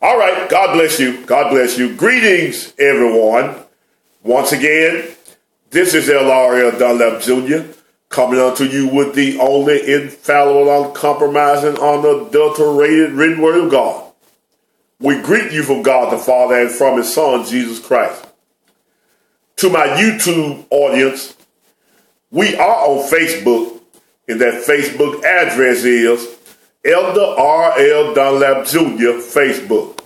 All right. God bless you. God bless you. Greetings, everyone. Once again, this is L.R.L. Dunlap Jr. coming unto you with the only infallible, uncompromising, unadulterated written word of God. We greet you from God the Father and from His Son, Jesus Christ. To my YouTube audience, we are on Facebook, and that Facebook address is Elder R.L. Dunlap Jr. Facebook.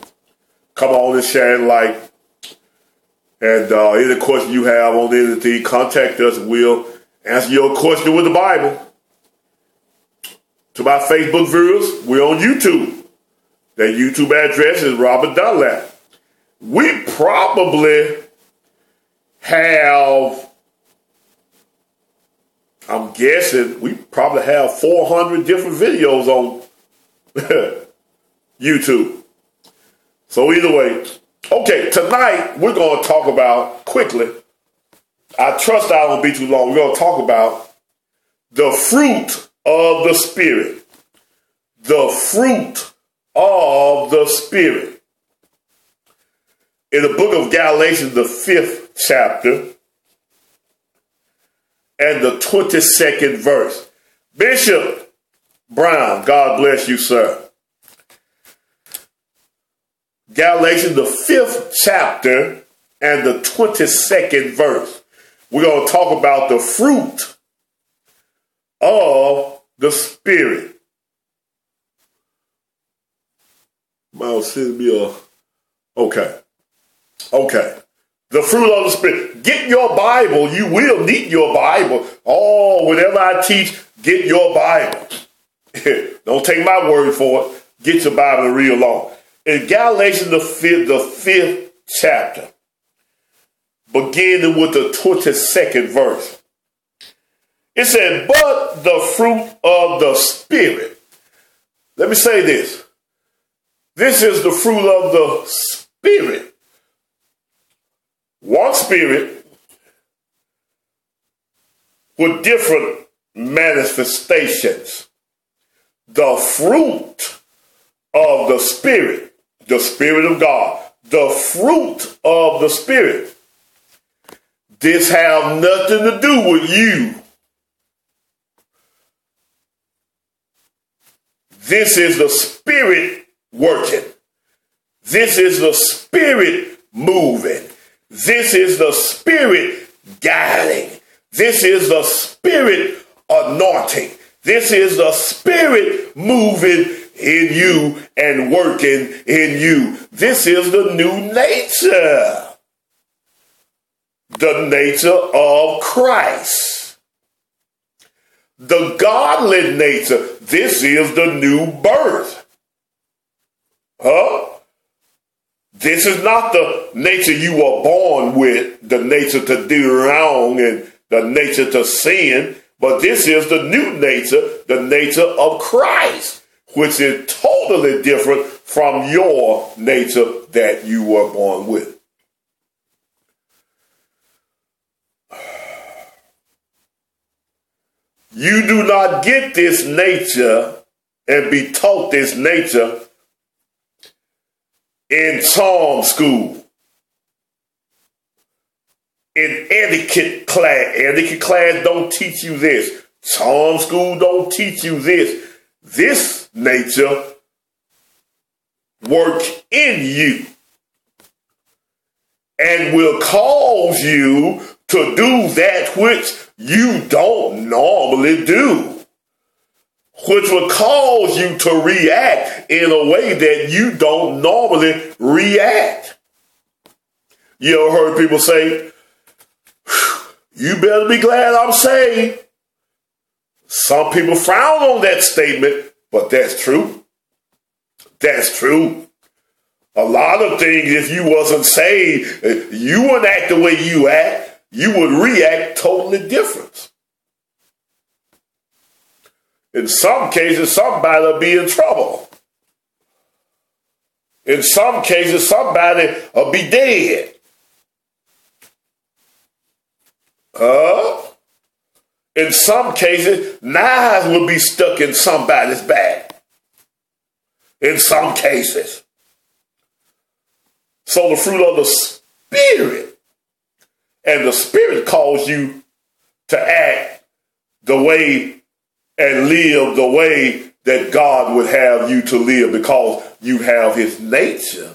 Come on and share and like. And uh, any question you have on anything, contact us. We'll answer your question with the Bible. To my Facebook viewers, we're on YouTube. That YouTube address is Robert Dunlap. We probably have, I'm guessing, we probably have 400 different videos on YouTube. So either way, okay, tonight we're going to talk about quickly. I trust I won't be too long. We're going to talk about the fruit of the Spirit. The fruit of the Spirit. In the book of Galatians, the fifth chapter, and the 22nd verse. Bishop, Brown, God bless you, sir. Galatians, the fifth chapter and the 22nd verse. We're going to talk about the fruit of the Spirit. Miles send me a. Okay. Okay. The fruit of the Spirit. Get your Bible. You will need your Bible. Oh, whenever I teach, get your Bible. Don't take my word for it. Get your Bible and read along. In Galatians, the fifth, the fifth chapter, beginning with the 22nd verse, it said, But the fruit of the Spirit. Let me say this. This is the fruit of the Spirit. One Spirit with different manifestations the fruit of the Spirit, the Spirit of God, the fruit of the Spirit. This have nothing to do with you. This is the Spirit working. This is the Spirit moving. This is the Spirit guiding. This is the Spirit anointing. This is the Spirit moving in you and working in you. This is the new nature. The nature of Christ. The godly nature. This is the new birth. Huh? This is not the nature you were born with, the nature to do wrong and the nature to sin. But this is the new nature, the nature of Christ, which is totally different from your nature that you were born with. You do not get this nature and be taught this nature in psalm school in etiquette class. Etiquette class don't teach you this. Psalm school don't teach you this. This nature work in you and will cause you to do that which you don't normally do. Which will cause you to react in a way that you don't normally react. You ever heard people say, you better be glad I'm saved. Some people frown on that statement, but that's true. That's true. A lot of things, if you wasn't saved, eh, you wouldn't act the way you act. You would react totally different. In some cases, somebody will be in trouble. In some cases, somebody will be dead. Uh, in some cases, knives will be stuck in somebody's back. In some cases. So the fruit of the Spirit. And the Spirit calls you to act the way and live the way that God would have you to live because you have His nature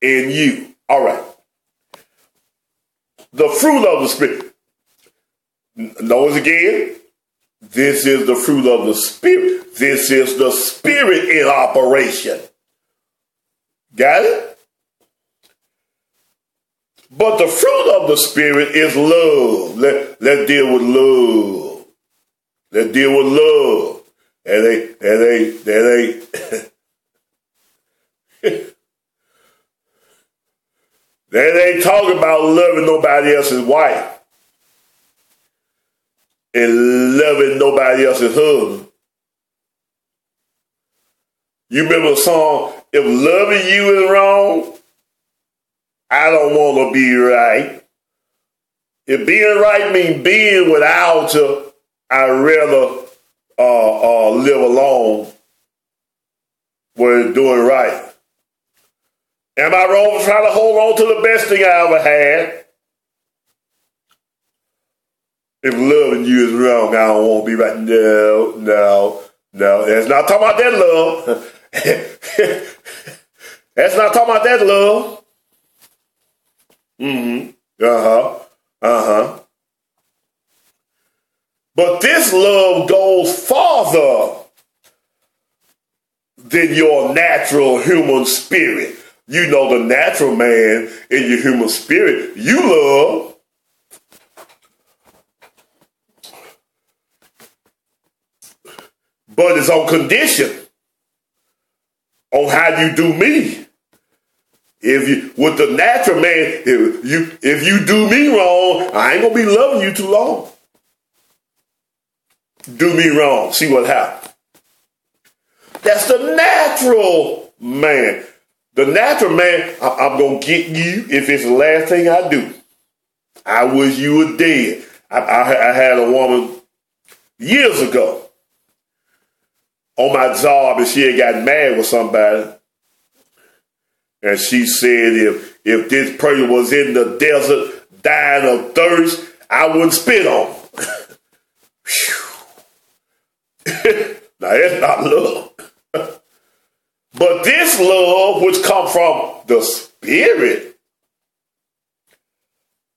in you. All right. The fruit of the Spirit. Notice again, this is the fruit of the Spirit. This is the Spirit in operation. Got it? But the fruit of the Spirit is love. Let, let's deal with love. Let's deal with love. And they, and they, and they, they ain't talking about loving nobody else's wife and loving nobody else's husband. You remember the song, If Loving You is Wrong, I don't want to be right. If being right means being without you, I'd rather uh, uh, live alone with doing right. Am I wrong for trying to hold on to the best thing I ever had? If loving you is wrong, I don't want to be right. No, no, no. That's not talking about that love. That's not talking about that love. Mm-hmm. Uh-huh. Uh-huh. But this love goes farther than your natural human spirit. You know the natural man in your human spirit you love. But it's on condition on how you do me. If you with the natural man, if you if you do me wrong, I ain't gonna be loving you too long do me wrong, see what happens. That's the natural man. The natural man, I, am to get you if it's the last thing I do. I wish you were dead. I, I, I had a woman years ago on my job and she had got mad with somebody. And she said if if this person was in the desert dying of thirst, I wouldn't spit on him. now it's not love. but this love which comes from the Spirit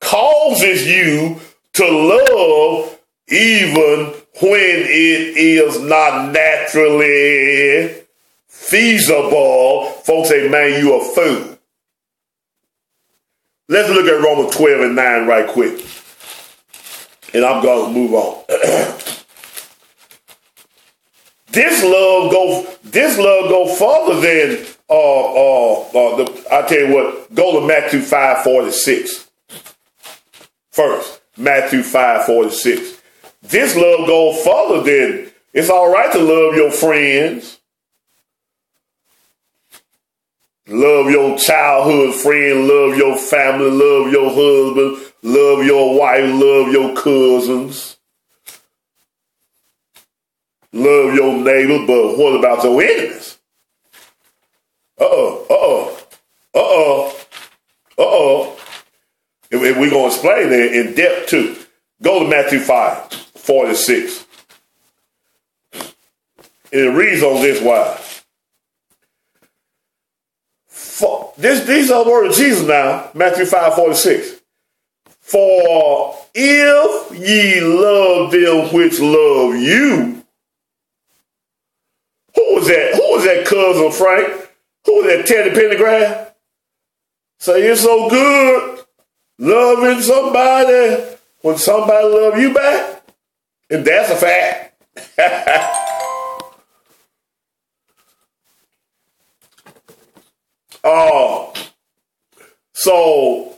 causes you to love even when it is not naturally feasible. Folks say, man, you a fool. Let's look at Romans 12 and 9 right quick. And I'm going to move on. This love go this love go further than uh, uh, uh, the, I tell you what, go to Matthew 5 46. First, Matthew 5 46. This love goes further than it's all right to love your friends, love your childhood friend, love your family, love your husband, love your wife, love your cousins. Love your neighbor, but what about your enemies? Uh oh, uh oh, uh oh, uh oh. If we're going to explain it in depth too, go to Matthew 5 46. And it reads on this why. For, this, these are the words of Jesus now, Matthew 5 46. For if ye love them which love you, who was that? Who was that cousin Frank? Who was that Teddy Pendergrass? Say you're so good loving somebody when somebody love you back. And that's a fact. oh, so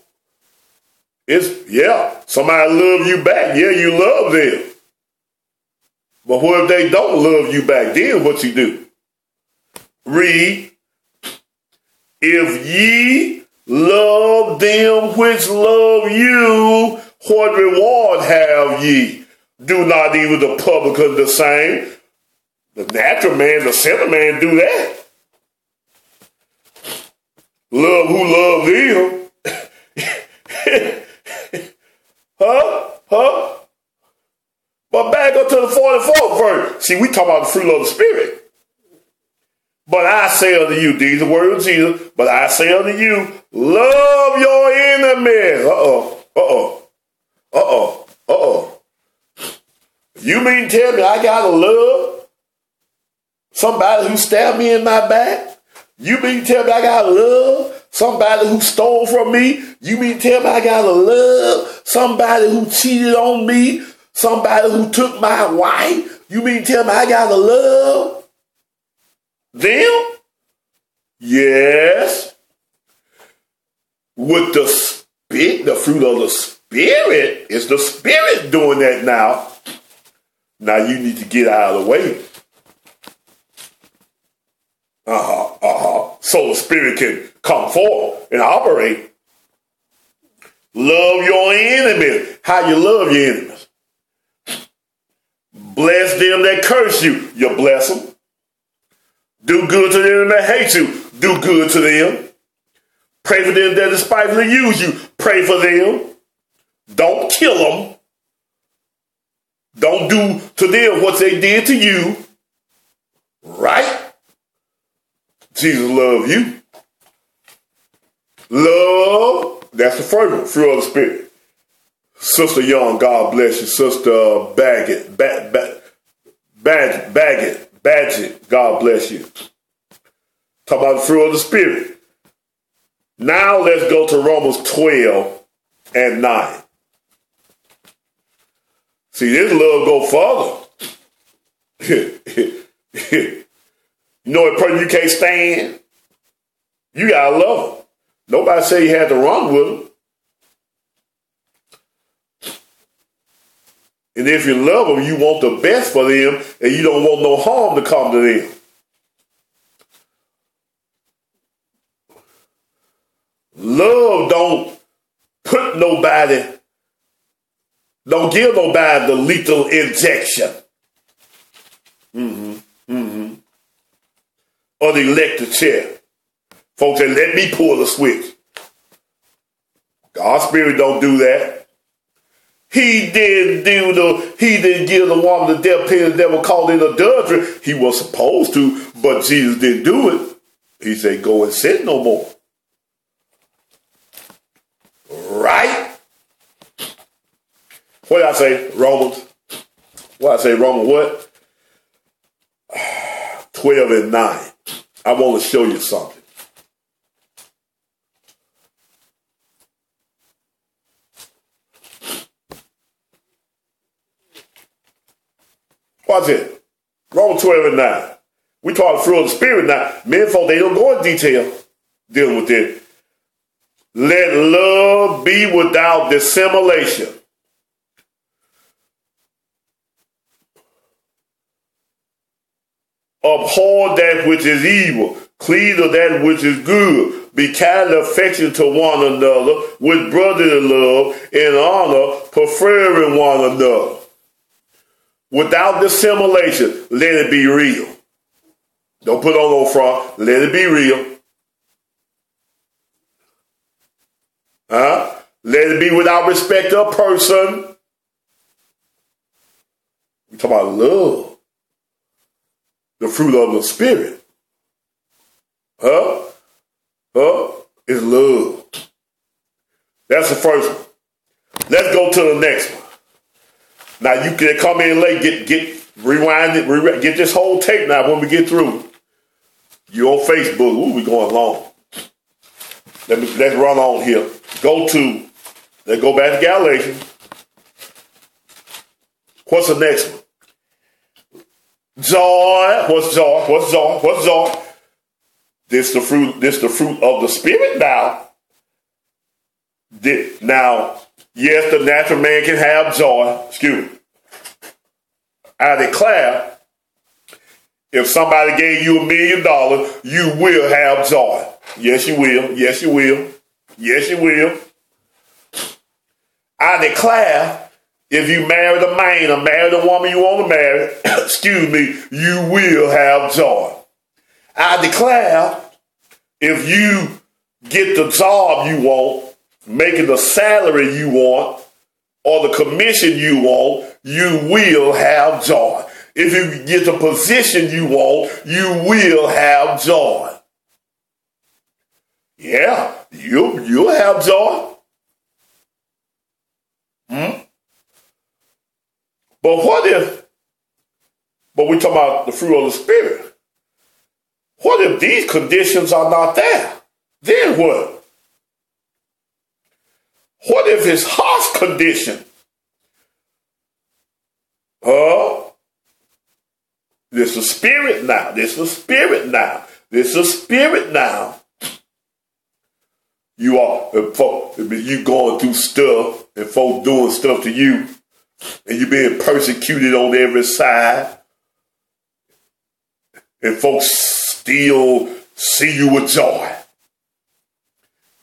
it's yeah, somebody love you back. Yeah, you love them. But what if they don't love you back then? What you do? Read. If ye love them which love you, what reward have ye? Do not even the publican the same? The natural man, the sinner man do that. love who love them. huh? Huh? But back up to the 44th verse. See, we talk about the fruit of the Spirit. But I say unto you, these are the words of Jesus, but I say unto you, love your enemies. Uh-oh, uh-oh, uh-oh, uh-oh. You mean tell me I gotta love somebody who stabbed me in my back? You mean tell me I gotta love somebody who stole from me? You mean tell me I gotta love somebody who cheated on me? Somebody who took my wife? You mean tell me I gotta love them? Yes. With the spirit, the fruit of the spirit, is the spirit doing that now. Now you need to get out of the way. Uh-huh, uh-huh. So the spirit can come forth and operate. Love your enemies. How you love your enemies? Bless them that curse you. You bless them. Do good to them that hate you. Do good to them. Pray for them that despitefully use you. Pray for them. Don't kill them. Don't do to them what they did to you. Right? Jesus love you. Love, that's the first one, fruit of the Spirit. Sister Young, God bless you. Sister Baggett, ba- ba- Baggett, Baggett, Badgett, God bless you. Talk about the fruit of the Spirit. Now let's go to Romans 12 and 9. See, this love go further. you know what person you can't stand? You gotta love them. Nobody say you had to run with them. And if you love them, you want the best for them, and you don't want no harm to come to them. Love don't put nobody, don't give nobody the lethal injection. Mm-hmm. Mm-hmm. Or the electric chair. Folks say, let me pull the switch. God's spirit don't do that. He didn't do the, he didn't give the woman the death penalty that was called in adultery. He was supposed to, but Jesus didn't do it. He said, go and sin no more. Right? What did I say? Romans. What I say? Romans what? 12 and 9. I want to show you something. Watch it. Romans 12 and 9. We talk through the spirit now. Men folk, they don't go in detail dealing with it. Let love be without dissimulation. Abhor that which is evil, cleave to that which is good. Be kind of affection to one another with brotherly love and honor, preferring one another without dissimulation, let it be real. Don't put on no front. Let it be real. Huh? Let it be without respect of person. We talk about love. The fruit of the spirit. Huh? Huh? Is love. That's the first one. Let's go to the next one. Now you can come in late, get get rewind it, re- get this whole tape now when we get through. You on Facebook? Ooh, we going long. Let me let's run on here. Go to let's go back to Galatians. What's the next one? Joy. What's joy? What's joy? What's joy? This the fruit. This the fruit of the spirit. Now, This, now Yes, the natural man can have joy. Excuse me. I declare if somebody gave you a million dollars, you will have joy. Yes, you will. Yes, you will. Yes, you will. I declare if you marry the man or marry the woman you want to marry, excuse me, you will have joy. I declare if you get the job you want, making the salary you want, or the commission you want, you will have joy. If you get the position you want, you will have joy. Yeah, you you'll have joy. But what if, but we talk about the fruit of the Spirit. What if these conditions are not there? Then what? What if it's harsh condition? Huh? This is spirit now. This is spirit now. This is spirit now. You are you going through stuff and folks doing stuff to you, and you're being persecuted on every side, and folks still see you with joy.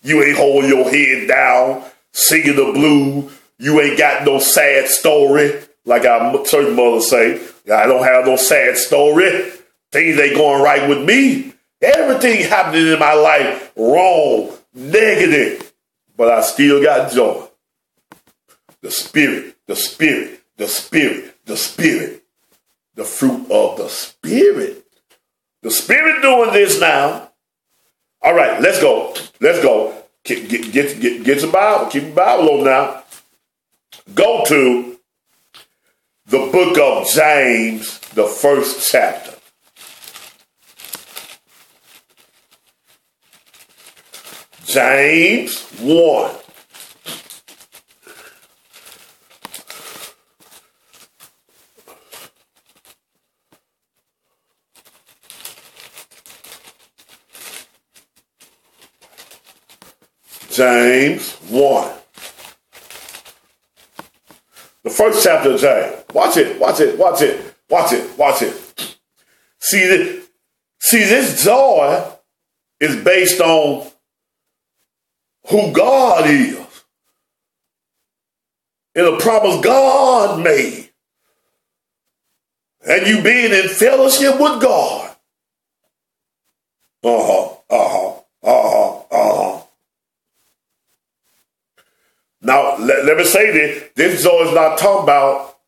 You ain't holding your head down, singing the blues. You ain't got no sad story, like our certain mothers say. I don't have no sad story. Things ain't going right with me. Everything happening in my life wrong, negative, but I still got joy. The spirit, the spirit, the spirit, the spirit, the fruit of the spirit. The spirit doing this now. All right, let's go. Let's go. Get get get get, get your Bible. Keep your Bible on now. Go to the book of James, the first chapter. James 1. James 1. The first chapter of James. Watch it, watch it, watch it, watch it, watch it. See, this, see, this joy is based on who God is and the promise God made. And you being in fellowship with God. Uh huh, uh huh, uh huh, uh huh. Now, let, let me say this. This joy is not talking about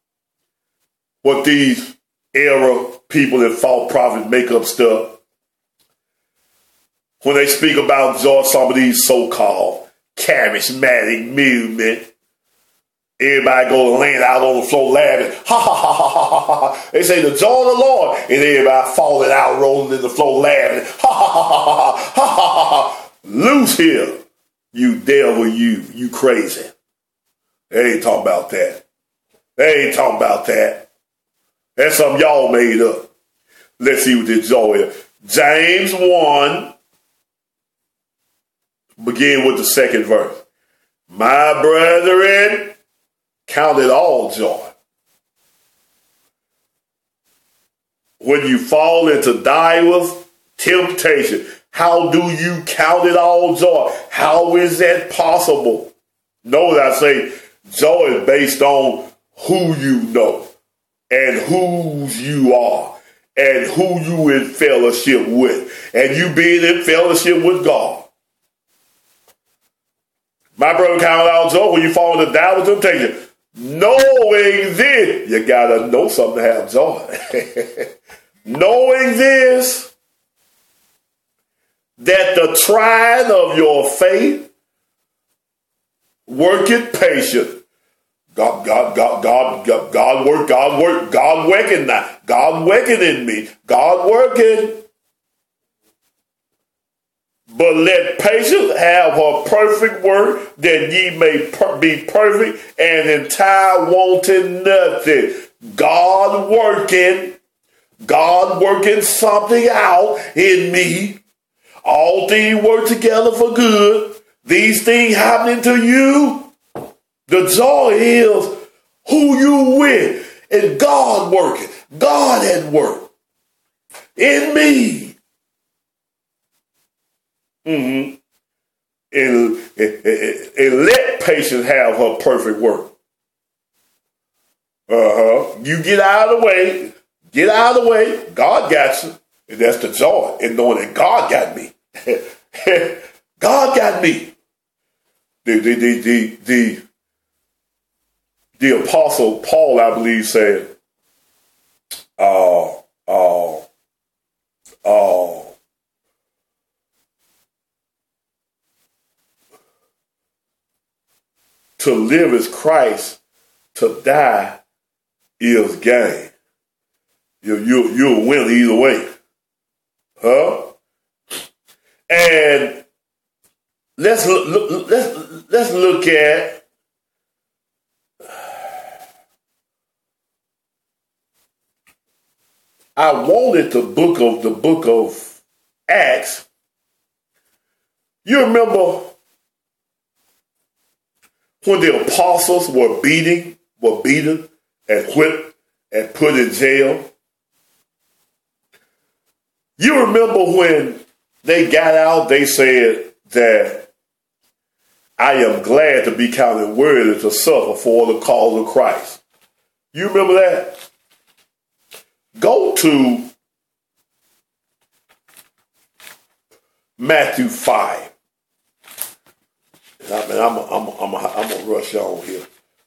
what these era people and false prophets make up stuff. When they speak about joy, some of these so-called charismatic movement, everybody go laying out on the floor laughing. Ha ha ha ha ha ha ha. They say the joy of the Lord, and everybody falling out, rolling in the floor laughing. Ha ha ha ha ha ha ha ha ha. Loose here. You devil, you, you crazy. They ain't talking about that. They ain't talking about that. That's something y'all made up. Let's see what this joy is. James 1, begin with the second verse. My brethren, count it all joy. When you fall into diverse temptation, how do you count it all joy? How is that possible? Notice I say joy is based on who you know and whose you are and who you in fellowship with. And you being in fellowship with God. My brother count out joy when you fall into doubt with temptation. Knowing this, you gotta know something to have joy. Knowing this, that the trying of your faith worketh patience. God, God, God, God, God, God work, God work, God working that, God working in me. God working. But let patience have her perfect work, that ye may per- be perfect and entire, wanting nothing. God working, God working something out in me all things work together for good. These things happening to you. The joy is who you with and God working. God at work in me. Mm-hmm. And, and, and, let patience have her perfect work. Uh-huh. You get out of the way. Get out of the way. God got you. And that's the joy in knowing that God got me. God got me. The, the, the, the, the, the apostle Paul, I believe, said, uh, uh, uh, to live is Christ, to die is gain. You, you, you'll win either way. Huh? And let's look, let's let's look at I wanted the book of the book of Acts. You remember when the apostles were beating, were beaten and whipped and put in jail? You remember when they got out, they said that I am glad to be counted worthy to suffer for the cause of Christ. You remember that? Go to Matthew 5. I mean, I'm I'm gonna rush on here.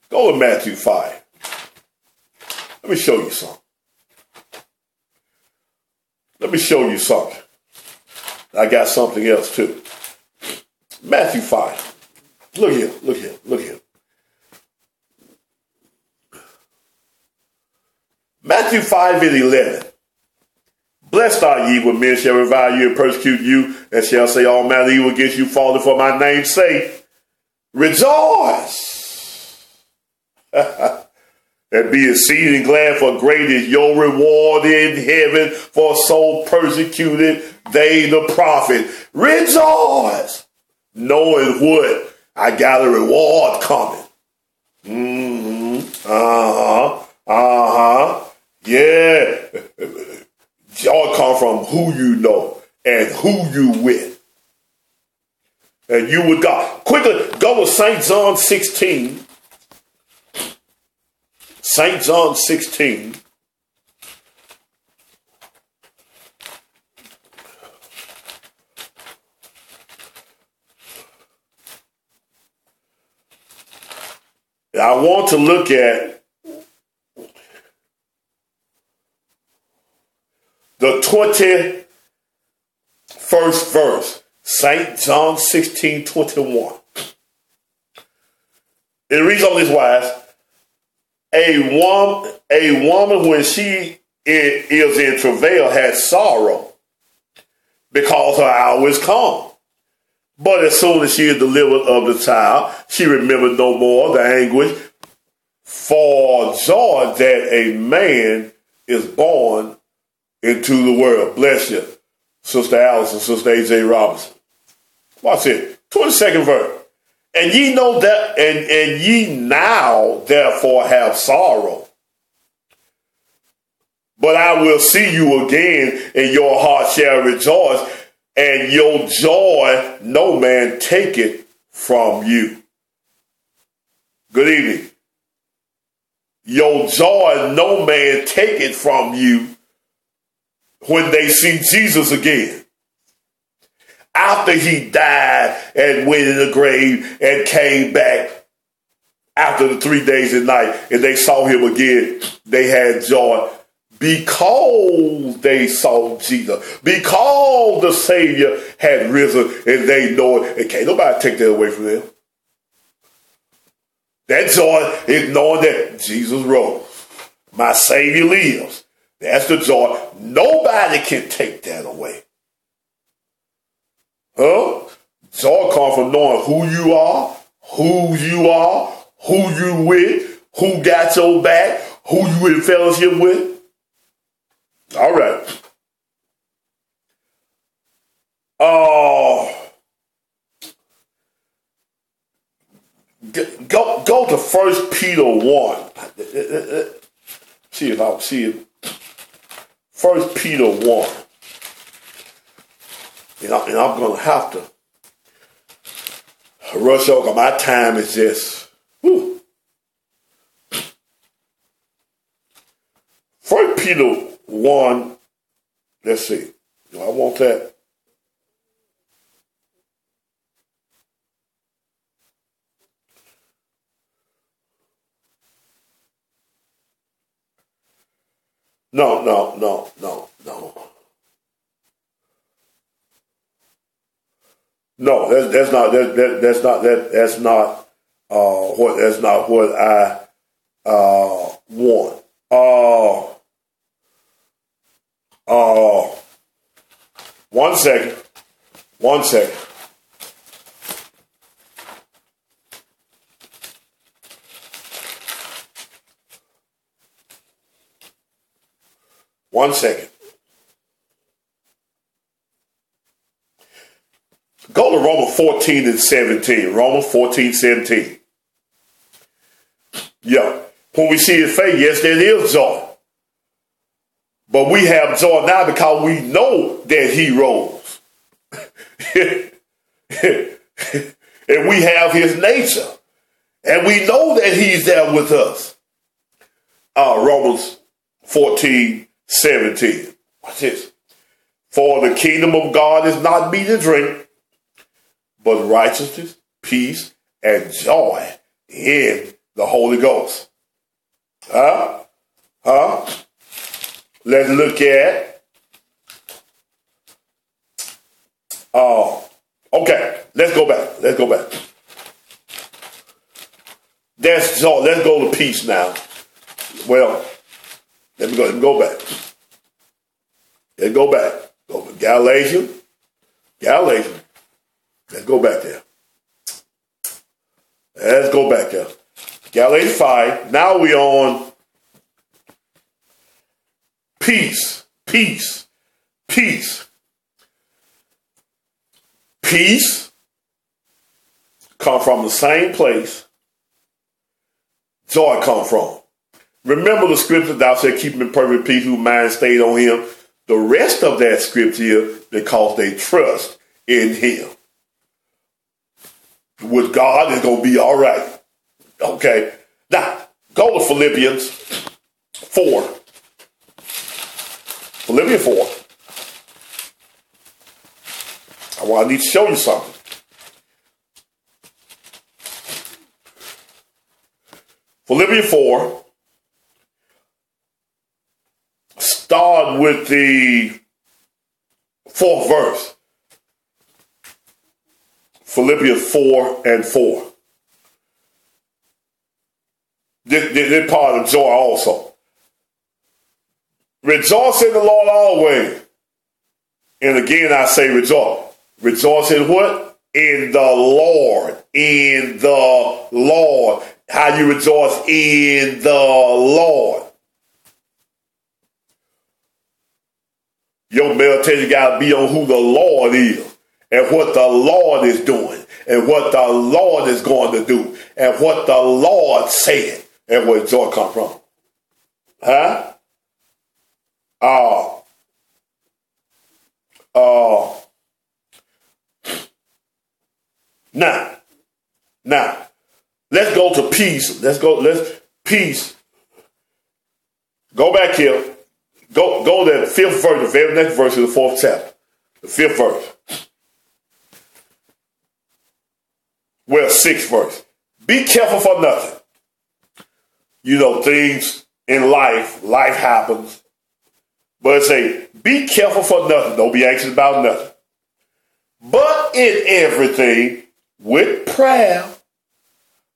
Go to Matthew 5. Let me show you something. Let me show you something. I got something else too. Matthew 5. Look here, look here, look here. Matthew 5 and 11. Blessed are ye when men shall revile you and persecute you, and shall say all manner evil against you, falling for my name's sake. Rejoice. and be exceeding glad, for great is your reward in heaven, for so persecuted they the prophet. Rejoice, knowing what? I got a reward coming. Mm-hmm. Uh-huh. Uh-huh. Yeah. Joy come from who you know and who you with. And you with God. Quickly, go with St. John 16. St. John 16. I want to look at the 21st verse, St. John 16 21. And the reason is wise, a woman, a woman when she is in travail has sorrow because her hour is come. But as soon as she is delivered of the child, she remembered no more the anguish for joy that a man is born into the world. Bless you, Sister Allison, Sister A.J. Robinson. Watch it. 22nd verse. And ye know that, and, and ye now therefore have sorrow. But I will see you again, and your heart shall rejoice, and your joy no man take it from you. Good evening. Your joy no man take it from you when they see Jesus again. After he died and went in the grave and came back after the three days and night and they saw him again, they had joy because they saw Jesus, because the Savior had risen and they know it. And can't nobody take that away from them. That joy is knowing that Jesus rose. My Savior lives. That's the joy. Nobody can take that away. Huh? It's all comes from knowing who you are, who you are, who you with, who got your back, who you in fellowship with. All right. Oh. Go go to First Peter one. See if I see it. First Peter one and, I, and I'm going to have to rush over. My time is just, whew. First Peter 1, let's see. Do I want that? No, no, no, no. No, that's, that's not that, that, that's not that that's not uh, what that's not what I uh, want. Uh, uh, one second, one second. One second. Go to Romans 14 and 17. Romans 14, 17. Yeah. When we see his face, yes, there is joy. But we have joy now because we know that he rose. and we have his nature. And we know that he's there with us. Uh, Romans 14, 17. Watch this. For the kingdom of God is not meat and drink, but righteousness, peace, and joy in the Holy Ghost. Huh? Huh? Let's look at. Oh, okay. Let's go back. Let's go back. That's so. Let's go to peace now. Well, let me go. Let me go back. Let's go back. Go Galatians. Galatians. Let's go back there. Let's go back there. Galatians 5. Now we on peace, peace, peace. Peace come from the same place joy come from. Remember the scripture thou said, keep him in perfect peace whose mind stayed on him. The rest of that scripture because they trust in him with God it's going to be all right. Okay. Now, go to Philippians 4. Philippians 4. I want I need to show you something. Philippians 4. Start with the fourth verse. Philippians 4 and 4. This, this, this part of joy also. Rejoice in the Lord always. And again, I say rejoice. Rejoice in what? In the Lord. In the Lord. How you rejoice in the Lord. Your meditation got to be on who the Lord is and what the Lord is doing and what the Lord is going to do and what the Lord said and where joy come from. Huh? Uh, uh, now, now, let's go to peace. Let's go, let's, peace. Go back here. Go, go to the fifth verse, the very next verse of the fourth chapter. The fifth verse. Well, sixth verse. Be careful for nothing. You know, things in life, life happens. But say, be careful for nothing. Don't be anxious about nothing. But in everything, with prayer,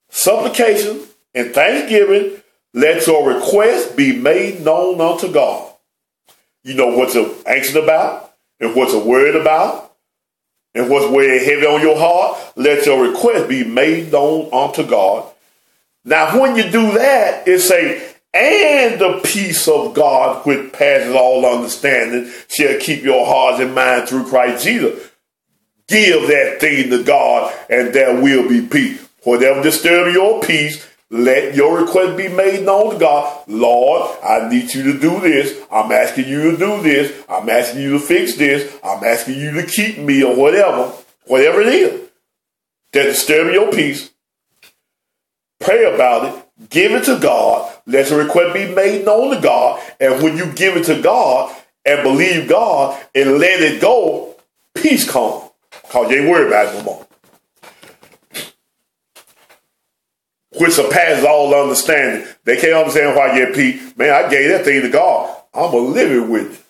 supplication, and thanksgiving, let your request be made known unto God. You know what you're anxious about and what you're worried about and what's weighing heavy on your heart, let your request be made known unto God. Now, when you do that, it say, and the peace of God, which passes all understanding, shall keep your hearts and minds through Christ Jesus. Give that thing to God, and there will be peace. Whatever disturbs your peace, let your request be made known to God. Lord, I need you to do this. I'm asking you to do this. I'm asking you to fix this. I'm asking you to keep me or whatever, whatever it is that disturbs your peace. Pray about it. Give it to God. Let your request be made known to God. And when you give it to God and believe God and let it go, peace comes. Because you ain't worried about it no more. Which surpasses all understanding. They can't understand why I get peace. Man, I gave that thing to God. i'ma a living witness.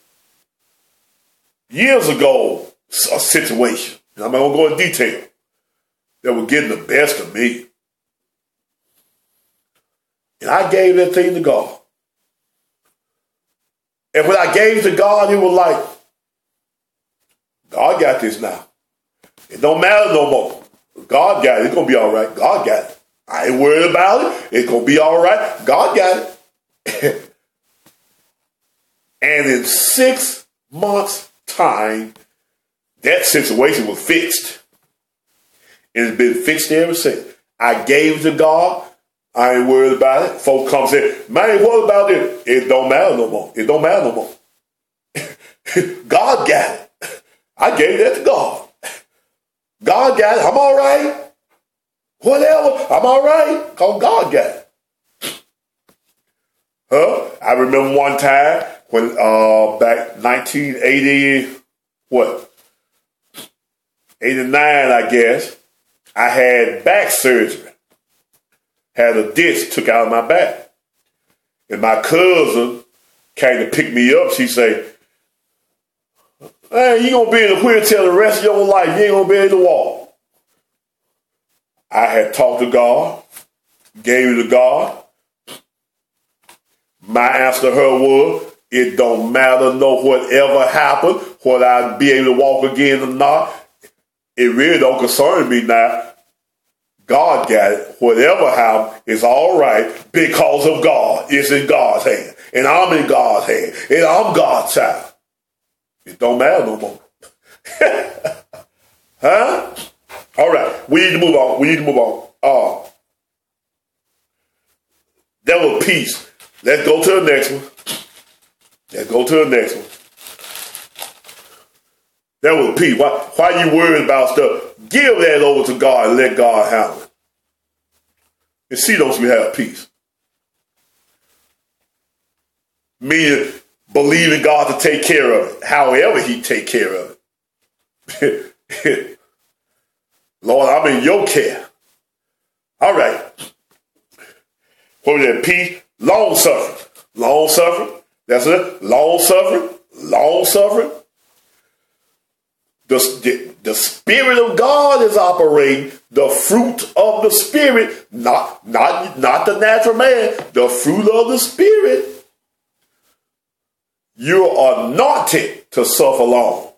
Years ago, a situation, I'm not gonna go in detail, that was getting the best of me. And I gave that thing to God. And when I gave to God, he was like, God got this now. It don't matter no more. God got it. It's gonna be all right. God got it. I ain't worried about it. It's gonna be all right. God got it. and in six months' time, that situation was fixed. It's been fixed ever since. I gave to God. I ain't worried about it. Folks come say, man, what about it? It don't matter no more. It don't matter no more. God got it. I gave that to God. God got it. I'm all right. Whatever. I'm all right. Because God got it. Huh? I remember one time when uh back 1980, what? 89, I guess. I had back surgery. Had a disc took out of my back. And my cousin came to pick me up. She said, Hey, you gonna be in a wheelchair the rest of your life. You ain't gonna be able to walk. I had talked to God, gave it to God. My answer to her was, it don't matter no whatever happened, whether I'd be able to walk again or not. It really don't concern me now. God got it. Whatever happened is all right because of God. It's in God's hand. And I'm in God's hand. And I'm God's child. It don't matter no more. huh? All right. We need to move on. We need to move on. Uh, that was peace. Let's go to the next one. Let's go to the next one. That was peace. Why, why you worried about stuff? Give that over to God and let God handle it. And see those we have peace. Meaning believing God to take care of it, however He take care of it. Lord, I'm in your care. All right. What was that? Peace, long suffering. Long suffering. That's it. Long suffering. Long suffering. The, the, the Spirit of God is operating the fruit of the Spirit, not, not, not the natural man, the fruit of the Spirit. You're anointed to suffer long.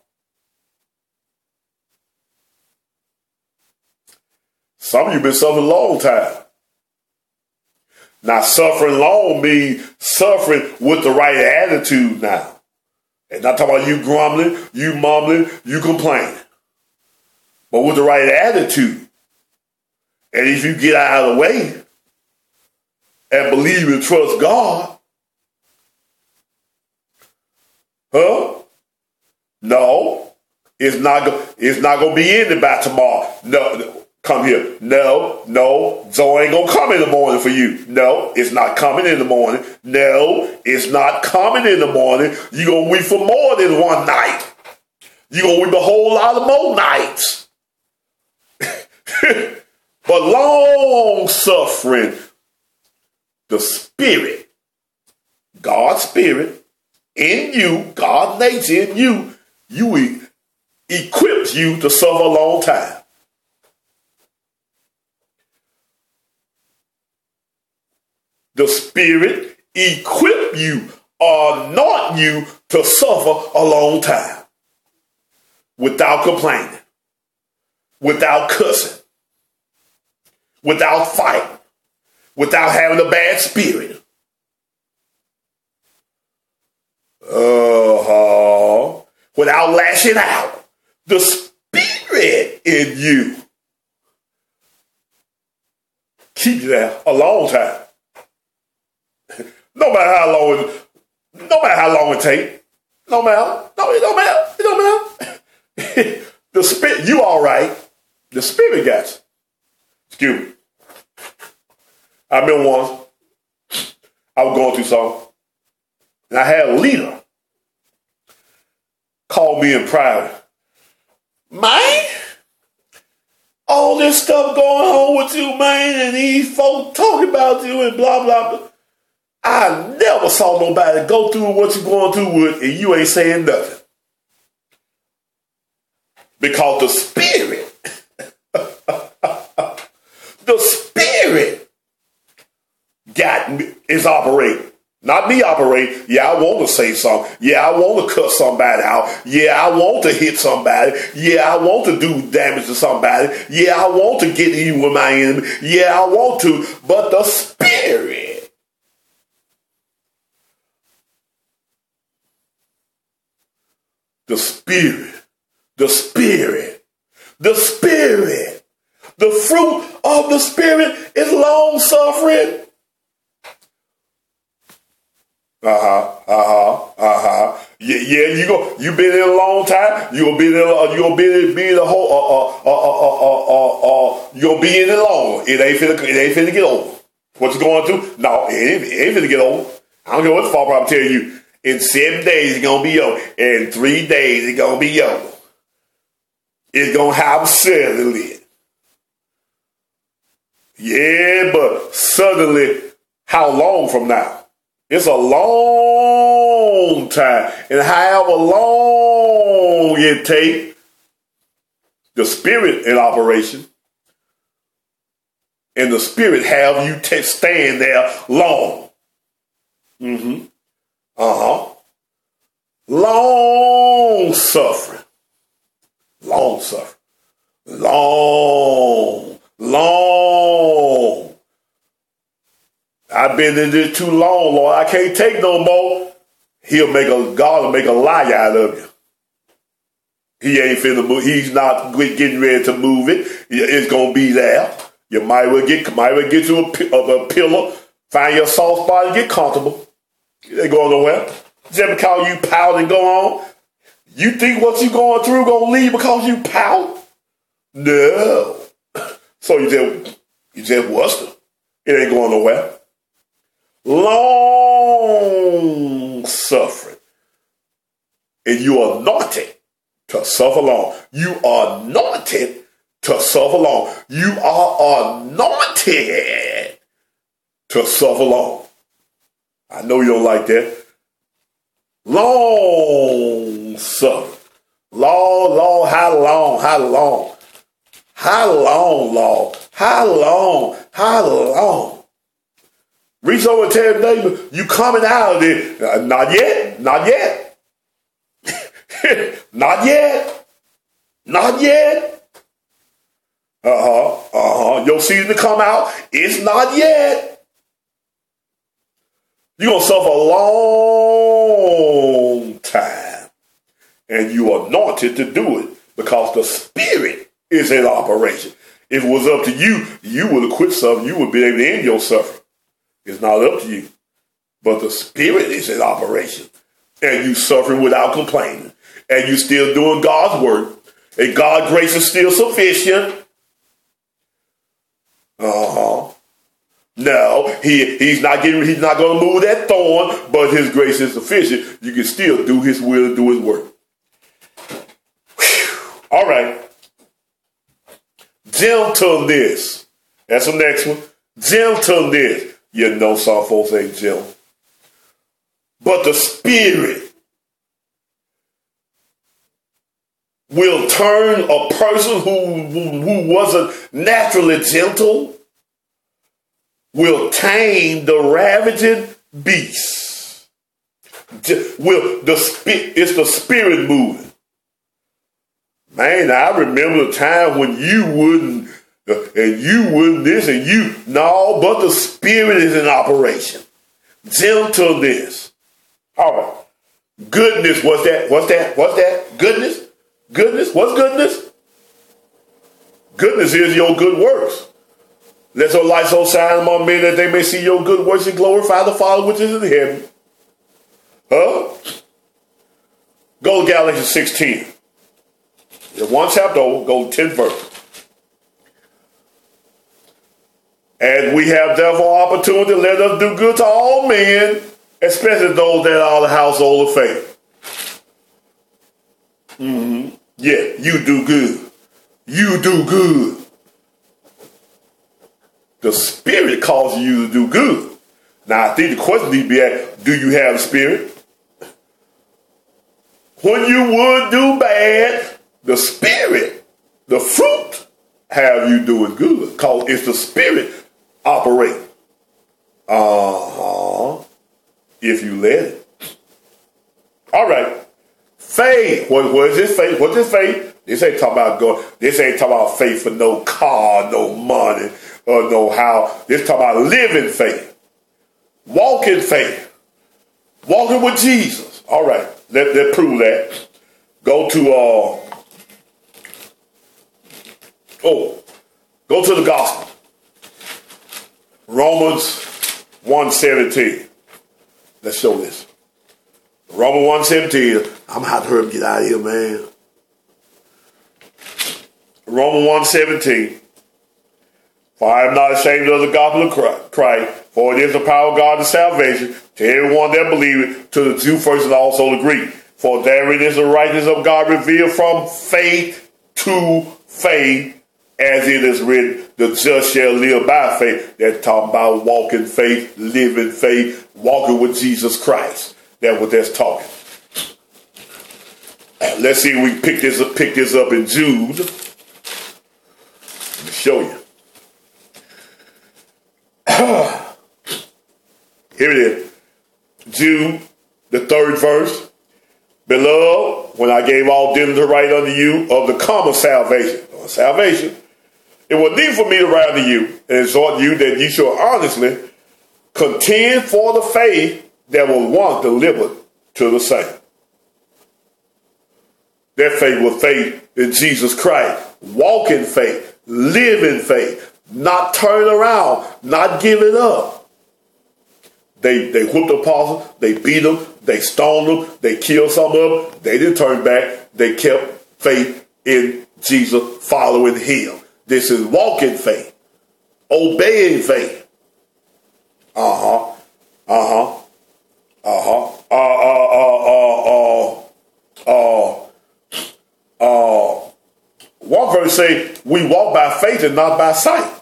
Some of you been suffering a long time. Now, suffering long means suffering with the right attitude now. And not talking about you grumbling, you mumbling, you complaining. But with the right attitude. And if you get out of the way and believe and trust God, huh? No, it's not. It's not gonna be ended by tomorrow. No, come here. No, no, Zoe ain't gonna come in the morning for you. No, it's not coming in the morning. No, it's not coming in the morning. you gonna weep for more than one night. you gonna weep a whole lot of more nights. but long suffering, the spirit, God's spirit in you, God's nature in you, you equips you to suffer a long time. The Spirit equip you or not you to suffer a long time without complaining, without cussing, without fighting, without having a bad spirit. Uh-huh. Without lashing out. The spirit in you. Keep you there a long time. No matter how long it, no matter how long it take. No matter. No, it don't matter. It don't matter. the spirit, you all right. The spirit got you. Excuse me. I remember once I was going through something, and I had a leader call me in private. Man, all this stuff going on with you, man, and these folks talking about you and blah, blah, blah. I never saw nobody go through what you're going through with and you ain't saying nothing. Because the spirit, the spirit got is operating. Not me operate. Yeah, I want to say something. Yeah, I want to cut somebody out. Yeah, I want to hit somebody. Yeah, I want to do damage to somebody. Yeah, I want to get even with my enemy. Yeah, I want to. But the spirit. The spirit. The spirit. The spirit. The fruit of the spirit is long suffering uh huh. Uh huh. Uh huh. Yeah, yeah. You go. You been in a long time. You gonna be in. You gonna be in, be the whole. Uh, uh, uh, uh, uh, uh, uh, you gonna be in it long. It ain't finna. It ain't finna get over. What you going through? No, it ain't, it ain't finna get over. I don't care what the fall I'm telling you. In seven days, it's gonna be over. In three days, it's gonna be over. It's gonna have suddenly. Yeah, but suddenly, how long from now? It's a long time. And however long it takes, the spirit in operation, and the spirit have you t- stand there long. Mm-hmm. Uh-huh. Long suffering. Long suffering. Long, long I've been in this too long, Lord. I can't take no more. He'll make a God will make a lie out of you. He ain't finna move. He's not getting ready to move it. It's gonna be there. You might well get might well get you a, a, a pillow, find your soft spot, and get comfortable. Ain't going nowhere. Just because you pout and go on, you think what you going through gonna leave because you pout? No. So you just you just what's the? It ain't going nowhere long suffering. And you are anointed to suffer long. You are anointed to suffer long. You are anointed to suffer long. I know you don't like that. Long suffering. Long, long, how long, how long? How long, long? How long, how long? Reach over and tell your neighbor, you coming out of it. Uh, not yet. Not yet. not yet. Not yet. Uh-huh. Uh-huh. Your season to come out. It's not yet. You're going to suffer a long time. And you are anointed to do it because the Spirit is in operation. If it was up to you, you would have quit suffering. You would be able to end your suffering. It's not up to you. But the spirit is in operation. And you suffering without complaining. And you still doing God's work. And God's grace is still sufficient. Uh-huh. No, he, he's not getting he's not gonna move that thorn, but his grace is sufficient. You can still do his will and do his work. Whew. All right. Gentleness. That's the next one. Gentleness. You know some folks ain't gentle. But the Spirit will turn a person who, who, who wasn't naturally gentle, will tame the ravaging beast. Will the spirit? it's the spirit moving. Man, I remember the time when you wouldn't uh, and you wouldn't this and you no, but the spirit is in operation. Gentleness. Right. Oh, goodness, what's that? What's that? What's that? Goodness? Goodness? What's goodness? Goodness is your good works. Let your light so shine among men that they may see your good works and glorify the Father which is in heaven. Huh? Go to Galatians 16. One chapter over, go 10 verse. And we have therefore opportunity, let us do good to all men, especially those that are the household of faith. Mm-hmm. Yeah, you do good. You do good. The Spirit calls you to do good. Now, I think the question needs to be asked, do you have the spirit? When you would do bad, the spirit, the fruit, have you doing good. Cause it's the spirit operating. Uh-huh. If you let it. All right. Faith. What, what is this faith? What is this faith? This ain't talking about God. This ain't talking about faith for no car, no money, no how. This talk about living faith. Walking faith. Walking with Jesus. All right. Let, let prove that. Go to uh oh, go to the gospel. Romans 117. Let's show this. Romans 117. I'm hurry and get out of here, man. Romans 117. For I am not ashamed of the gospel of Christ, for it is the power of God to salvation to everyone that believeth, to the Jew first and also the Greek. For therein is the righteousness of God revealed from faith to faith, as it is written, the just shall live by faith. That's talking about walking faith, living faith, walking with Jesus Christ. That's what that's talking. Let's see if we pick this up, pick this up in Jude. Let me show you. Here it is. Jude, the third verse. Beloved, when I gave all diligence to write unto you of the common salvation, salvation, it was needful for me to write unto you and exhort you that you should honestly contend for the faith that was once delivered to the saints. Their faith was faith in Jesus Christ. Walk in faith, live in faith, not turn around, not give it up. They they whooped the apostles, they beat them, they stoned them, they killed some of them. They didn't turn back. They kept faith in Jesus, following him. This is walking faith, obeying faith. Uh huh. Uh huh. Uh. Uh uh uh uh uh uh. One verse say, "We walk by faith and not by sight."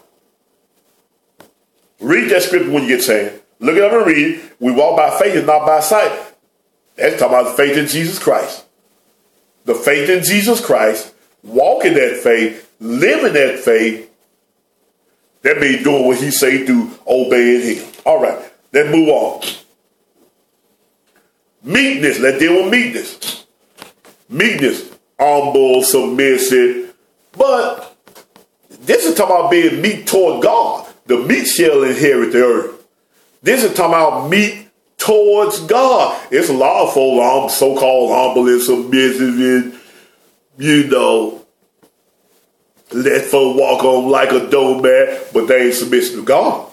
Read that scripture when you get saying. Look it up and read. We walk by faith and not by sight. That's talking about faith in Jesus Christ. The faith in Jesus Christ, walking that faith, living that faith. That means doing what he say do, obeying him. All right, let's move on. Meekness, let's deal with meekness. Meekness, humble, submissive. But this is talking about being meek toward God. The meek shall inherit the earth. This is talking about meek towards God. It's folk um, so-called humble and submissive and, you know, let folk walk on like a doormat, but they ain't submissive to God.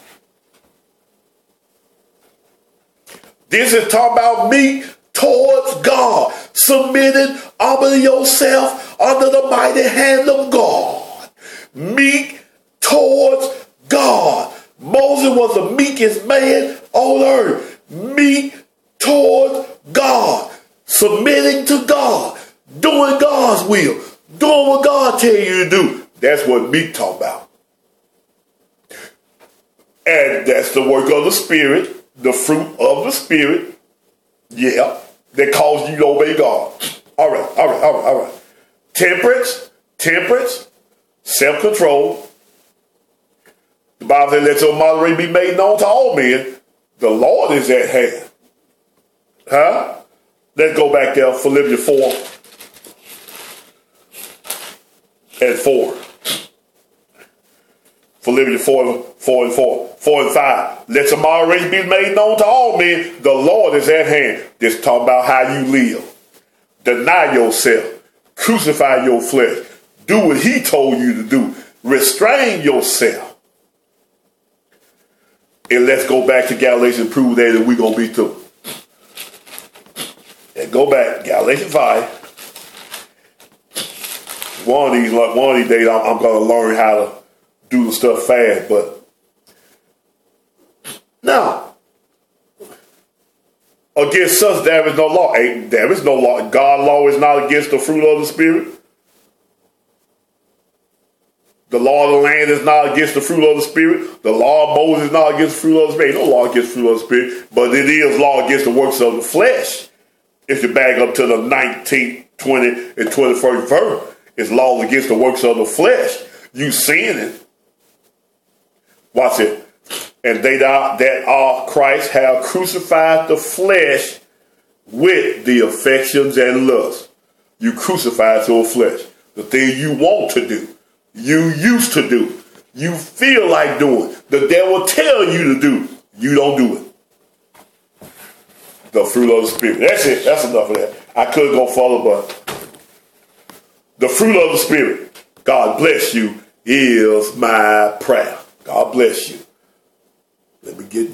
This is talking about meek towards God, submitting, humble yourself under the mighty hand of God. Meek towards God. Moses was the meekest man on earth. Meek towards God. Submitting to God. Doing God's will. Doing what God tell you to do. That's what meek talk about. And that's the work of the Spirit, the fruit of the Spirit. Yeah, that cause you to obey God. All right, all right, all right, all right. Temperance, temperance, self-control, Bible says, let your moderation be made known to all men. The Lord is at hand. Huh? Let's go back there, Philippians 4 and 4. Philippians 4, 4 and 4. 4 and 5. Let your moderation be made known to all men. The Lord is at hand. Just talk about how you live. Deny yourself. Crucify your flesh. Do what he told you to do. Restrain yourself. And let's go back to Galatians and prove that, that we're going to be too. And go back, Galatians 5. One of these, like one of these days, I'm, I'm going to learn how to do the stuff fast. But now, against such there is no law. There is no law. God law is not against the fruit of the spirit. The law of the land is not against the fruit of the Spirit. The law of Moses is not against the fruit of the Spirit. No law against the fruit of the Spirit, but it is law against the works of the flesh. If you back up to the 19th, 20, and 21st verse, it's law against the works of the flesh. You sinning. Watch it. And they that are Christ have crucified the flesh with the affections and lusts. You crucified your flesh. The thing you want to do you used to do, you feel like doing, the devil tell you to do, you don't do it. The fruit of the spirit. That's it. That's enough of that. I could go further, but the fruit of the spirit. God bless you is my prayer. God bless you. Let me get